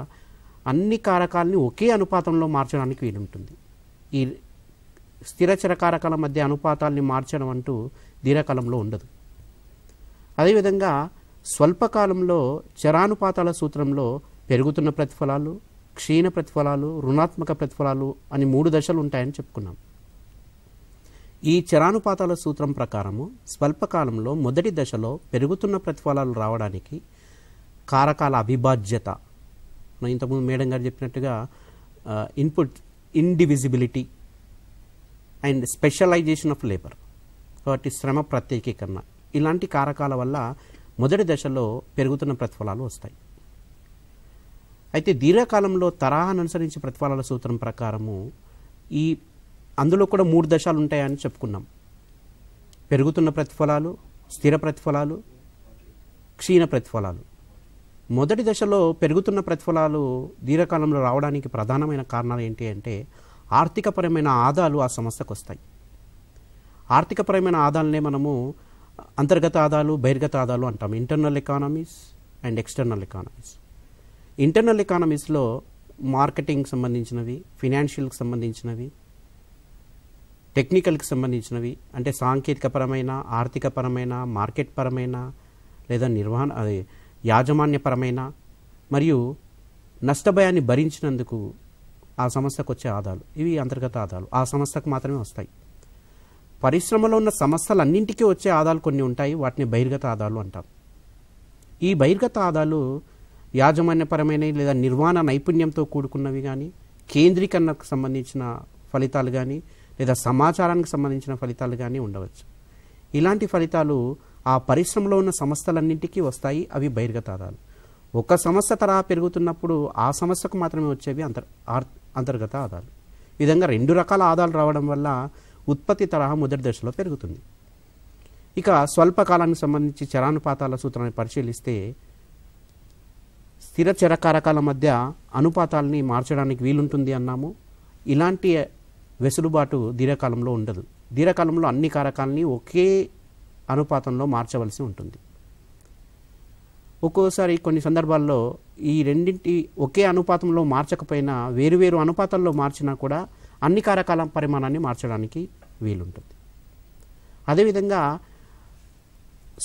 అన్ని కారకాలని ఒకే అనుపాతంలో మార్చడానికి వీలుంటుంది. ఈ స్థిర చరకారకాల మధ్య అనుపాతాల్ని మార్చడం అంటూ దీర్ఘకాలంలో ఉండదు. అదేవిధంగా స్వల్పకాలంలో చరానుపాతాల సూత్రంలో పెరుగుతున్న ప్రతిఫలాలు క్షీణ ప్రతిఫలాలు రుణాత్మక ప్రతిఫలాలు అని మూడు దశలు ఉంటాయని చెప్పుకున్నాం. ఈ చరానుపాతాల సూత్రం ప్రకారము స్వల్పకాలంలో మొదటి దశలో పెరుగుతున్న ప్రతిఫలాలు రావడానికి కారకాల అవిభాజ్యత. మనం ఇంతకుముందు మేడం గారు చెప్పినట్టుగా input indivisibility and specialisation of labour కాబట్టి శ్రమ ప్రత్యేకీకరణ. ఇలాంటి కారకాల వల్ల మొదటి దశలో పెరుగుతున్న ప్రతిఫలాలు వస్తాయి. అయితే దీర్ఘకాలంలో తరహాను అనుసరించి ప్రతిఫలాల సూత్రం ప్రకారము ఈ అందులో కూడా మూడు దశలు ఉంటాయని చెప్పుకున్నాం. పెరుగుతున్న ప్రతిఫలాలు స్థిర ప్రతిఫలాలు క్షీణ ప్రతిఫలాలు. మొదటి దశలో పెరుగుతున్న ప్రతిఫలాలు దీర్ఘకాలంలో రావడానికి ప్రధానమైన కారణాలు ఏంటి అంటే ఆర్థికపరమైన ఆదాలు ఆ సంస్థకు వస్తాయి. ఆర్థికపరమైన ఆదాలనే మనము అంతర్గత ఆదాలు బహిర్గత ఆదాలు అంటాం. Internal economies and external economies internal ఎకానమీస్లో మార్కెటింగ్కి సంబంధించినవి ఫినాన్షియల్కి సంబంధించినవి టెక్నికల్కి సంబంధించినవి అంటే సాంకేతికపరమైన ఆర్థికపరమైన మార్కెట్ పరమైన లేదా నిర్వహణ అది యాజమాన్యపరమైన మరియు నష్టభయాన్ని భరించినందుకు ఆ సంస్థకు వచ్చే ఆదాలు. ఇవి అంతర్గత ఆదాలు. ఆ సంస్థకు మాత్రమే వస్తాయి. పరిశ్రమలో ఉన్న సమస్యలన్నింటికీ వచ్చే ఆదాలు కొన్ని ఉంటాయి వాటిని బహిర్గత ఆదాలు అంటాం. ఈ బహిర్గత ఆదాలు యాజమాన్యపరమైనవి లేదా నిర్వహణ నైపుణ్యంతో కూడుకున్నవి కానీ కేంద్రీకరణకు సంబంధించిన ఫలితాలు కానీ లేదా సమాచారానికి సంబంధించిన ఫలితాలు కానీ ఉండవచ్చు. ఇలాంటి ఫలితాలు ఆ పరిశ్రమలో ఉన్న సంస్థలన్నింటికీ వస్తాయి అవి బహిర్గత ఆదాలు. ఒక సంస్థ తరహా పెరుగుతున్నప్పుడు ఆ సమస్యకు మాత్రమే వచ్చేవి అంతర్ అంతర్గత ఆదాలు. విధంగా రెండు రకాల ఆదాలు రావడం వల్ల ఉత్పత్తి తరహా మొదటి దశలో పెరుగుతుంది. ఇక స్వల్పకాలానికి సంబంధించి చరానుపాతాల సూత్రాన్ని పరిశీలిస్తే స్థిర చరకారకాల మధ్య అనుపాతాలని మార్చడానికి వీలుంటుంది అన్నాము. ఇలాంటి వెసులుబాటు దీర్ఘకాలంలో ఉండదు. దీర్ఘకాలంలో అన్ని కారకాలని ఒకే అనుపాతంలో మార్చవలసి ఉంటుంది. ఒక్కోసారి కొన్ని సందర్భాల్లో ఈ రెండింటి ఒకే అనుపాతంలో మార్చకపోయినా వేరువేరు అనుపాతాల్లో మార్చినా కూడా అన్ని కారకాల పరిమాణాన్ని మార్చడానికి వీలుంటుంది. అదేవిధంగా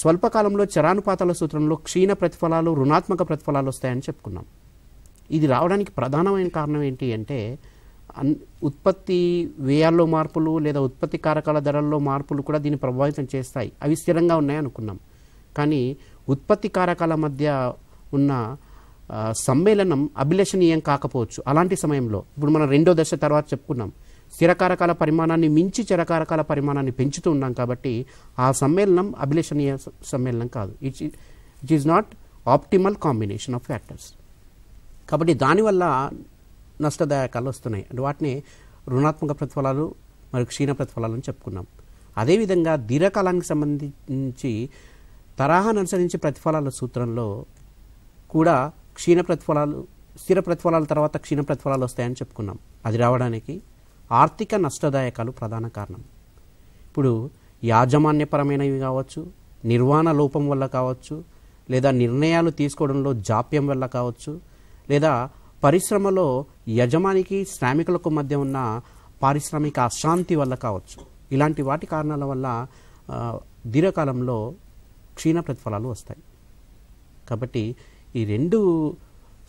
స్వల్పకాలంలో చరానుపాతాల సూత్రంలో క్షీణ ప్రతిఫలాలు రుణాత్మక ప్రతిఫలాలు వస్తాయని చెప్పుకున్నాం. ఇది రావడానికి ప్రధానమైన కారణం ఏంటి అంటే అన్ ఉత్పత్తి వ్యయాల్లో మార్పులు లేదా ఉత్పత్తి కారకాల ధరల్లో మార్పులు కూడా దీన్ని ప్రభావితం చేస్తాయి. అవి స్థిరంగా ఉన్నాయి అనుకున్నాం కానీ ఉత్పత్తి కారకాల మధ్య ఉన్న సమ్మేళనం అభిలషణీయం కాకపోవచ్చు. అలాంటి సమయంలో ఇప్పుడు మనం రెండో దశ తర్వాత చెప్పుకున్నాం. స్థిరకారకాల పరిమాణాన్ని మించి చిరకారకాల పరిమాణాన్ని పెంచుతూ ఉన్నాం కాబట్టి ఆ సమ్మేళనం అభిలషణీయ సమ్మేళనం కాదు. It it is not optimal combination of factors కాబట్టి దానివల్ల నష్టదాయకాలు వస్తున్నాయి. అంటే వాటిని రుణాత్మక ప్రతిఫలాలు మరియు క్షీణ ప్రతిఫలాలు అని చెప్పుకున్నాం. అదేవిధంగా దీర్ఘకాలానికి సంబంధించి తరహాను అనుసరించి ప్రతిఫలాల సూత్రంలో కూడా క్షీణ ప్రతిఫలాలు స్థిర ప్రతిఫలాల తర్వాత క్షీణ ప్రతిఫలాలు వస్తాయని చెప్పుకున్నాం. అది రావడానికి ఆర్థిక నష్టదాయకాలు ప్రధాన కారణం. ఇప్పుడు యాజమాన్యపరమైనవి కావచ్చు నిర్వహణ లోపం వల్ల కావచ్చు లేదా నిర్ణయాలు తీసుకోవడంలో జాప్యం వల్ల కావచ్చు లేదా పరిశ్రమలో యజమానికి శ్రామికులకు మధ్య ఉన్న పారిశ్రామిక అశాంతి వల్ల కావచ్చు. ఇలాంటి వాటి కారణాల వల్ల దీర్ఘకాలంలో క్షీణ ప్రతిఫలాలు వస్తాయి. కాబట్టి ఈ రెండు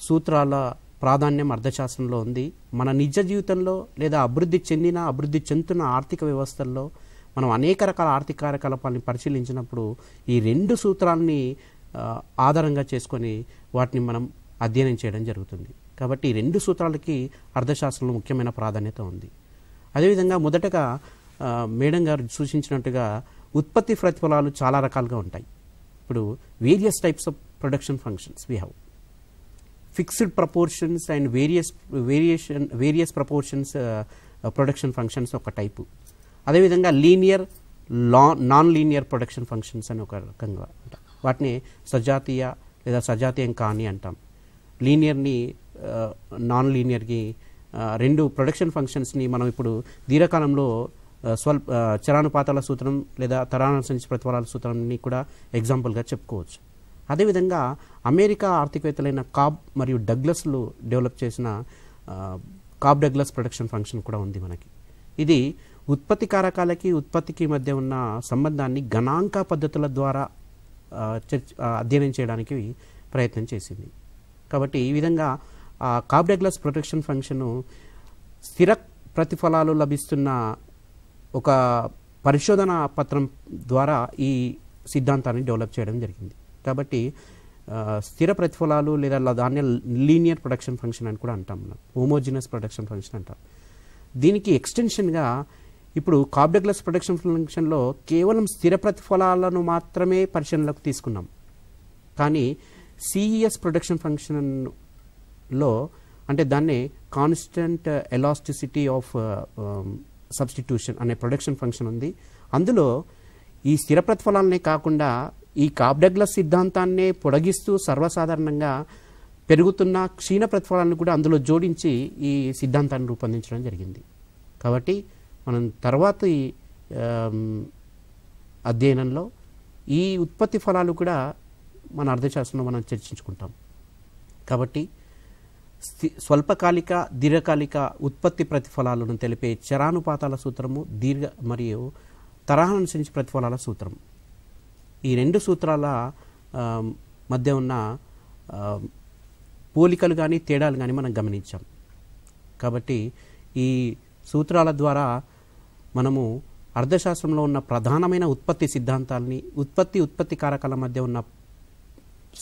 సూత్రాల ప్రాధాన్యం అర్థశాస్త్రంలో ఉంది. మన నిజ జీవితంలో లేదా అభివృద్ధి చెందిన అభివృద్ధి చెందుతున్న ఆర్థిక వ్యవస్థల్లో మనం అనేక రకాల ఆర్థిక కార్యకలాపాలను పరిశీలించినప్పుడు ఈ రెండు సూత్రాలని ఆధారంగా చేసుకొని వాటిని మనం అధ్యయనం చేయడం జరుగుతుంది. కాబట్టి ఈ రెండు సూత్రాలకి అర్థశాస్త్రంలో ముఖ్యమైన ప్రాధాన్యత ఉంది. అదేవిధంగా మొదటగా మేడం గారు సూచించినట్టుగా ఉత్పత్తి ప్రతిఫలాలు చాలా రకాలుగా ఉంటాయి. ఇప్పుడు various types of production functions fixed proportions fixed proportions and various variation various proportions production functions ఒక టైపు అదేవిధంగా లీనియర్ లా నాన్ లీనియర్ ప్రొడక్షన్ ఫంక్షన్స్ అని ఒక రకంగా అంటాం. వాటిని సజాతీయ లేదా సజాతీయం కాని అంటాం. లీనియర్ని నాన్ లీనియర్కి రెండు ప్రొడక్షన్ ఫంక్షన్స్ని మనం ఇప్పుడు దీర్ఘకాలంలో uh, స్వల్ప uh, చరానుపాతాల సూత్రం లేదా తరానుసరించి ప్రతిఫలాల సూత్రంని కూడా ఎగ్జాంపుల్గా చెప్పుకోవచ్చు. అదేవిధంగా అమెరికా ఆర్థికవేత్తలైన కాబ్ మరియు డగ్లస్లు డెవలప్ చేసిన కాబ్ డగ్లస్ ప్రొడక్షన్ ఫంక్షన్ కూడా ఉంది మనకి. ఇది ఉత్పత్తి కారకాలకి ఉత్పత్తికి మధ్య ఉన్న సంబంధాన్ని గణాంక పద్ధతుల ద్వారా చర్చ అధ్యయనం చేయడానికి ప్రయత్నం చేసింది. కాబట్టి ఈ విధంగా ఆ కాబ్ డగ్లస్ ప్రొటెక్షన్ ఫంక్షను స్థిర ప్రతిఫలాలు లభిస్తున్న ఒక పరిశోధన పత్రం ద్వారా ఈ సిద్ధాంతాన్ని డెవలప్ చేయడం జరిగింది. కాబట్టి స్థిర ప్రతిఫలాలు లేదా దాన్ని లీనియర్ ప్రొడక్షన్ ఫంక్షన్ అని కూడా అంటాం మనం. హోమోజినస్ ప్రొడక్షన్ ఫంక్షన్ అంటాం. దీనికి ఎక్స్టెన్షన్గా ఇప్పుడు కాబ్డగ్లస్ ప్రొడక్షన్ ఫంక్షన్లో కేవలం స్థిర ప్రతిఫలాలను మాత్రమే పరిశీలనలోకి తీసుకున్నాం. కానీ సిఈఎస్ ప్రొడక్షన్ ఫంక్షన్లో అంటే దాన్ని కాన్స్టెంట్ ఎలాస్టిసిటీ ఆఫ్ సబ్స్టిట్యూషన్ అనే ప్రొడక్షన్ ఫంక్షన్ ఉంది. అందులో ఈ స్థిర ప్రతిఫలాలనే కాకుండా ఈ కాబ్డగ్లస్ సిద్ధాంతాన్నే పొడిగిస్తూ సర్వసాధారణంగా పెరుగుతున్న క్షీణ ప్రతిఫలాలను కూడా అందులో జోడించి ఈ సిద్ధాంతాన్ని రూపొందించడం జరిగింది. కాబట్టి మనం తర్వాత ఈ అధ్యయనంలో ఈ ఉత్పత్తి ఫలాలు కూడా మన అర్థశాస్త్రంలో మనం చర్చించుకుంటాం. కాబట్టి స్థి- స్వల్పకాలిక దీర్ఘకాలిక ఉత్పత్తి ప్రతిఫలాలను తెలిపే చరానుపాతాల సూత్రము దీర్ఘ మరియు తరహా అనుసరించి ప్రతిఫలాల సూత్రం. ఈ రెండు సూత్రాల మధ్య ఉన్న పోలికలు కానీ తేడాలు కానీ మనం గమనించాం. కాబట్టి ఈ సూత్రాల ద్వారా మనము అర్థశాస్త్రంలో ఉన్న ప్రధానమైన ఉత్పత్తి సిద్ధాంతాలని ఉత్పత్తి ఉత్పత్తి కారకాల మధ్య ఉన్న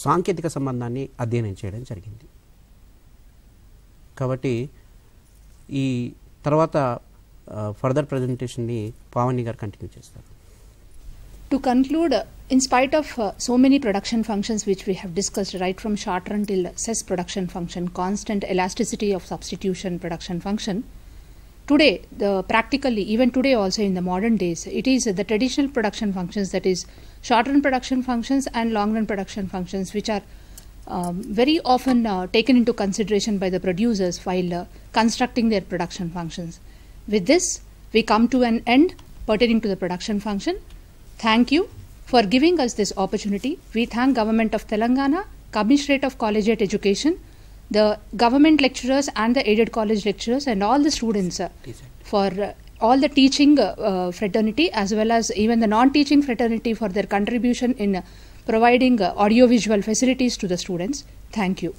సాంకేతిక సంబంధాన్ని అధ్యయనం చేయడం జరిగింది. కాబట్టి ఈ తర్వాత ఫర్దర్ ప్రజెంటేషన్ని పావని గారు కంటిన్యూ చేస్తారు. To conclude, in spite of uh, so many production functions which we have discussed, right from short run till cess production function, constant elasticity of substitution production function, today, the practically, even today also in the modern days, it is the traditional production functions that is short run production functions and long run production functions which are um, very often uh, taken into consideration by the producers while uh, constructing their production functions. With this, we come to an end pertaining to the production function. Thank you for giving us this opportunity. We thank Government of Telangana, Commissionerate of Collegiate Education, the government lecturers and the aided college lecturers and all the students uh, for uh, all the teaching uh, uh, fraternity as well as even the non-teaching fraternity for their contribution in uh, providing uh, audio-visual facilities to the students. Thank you.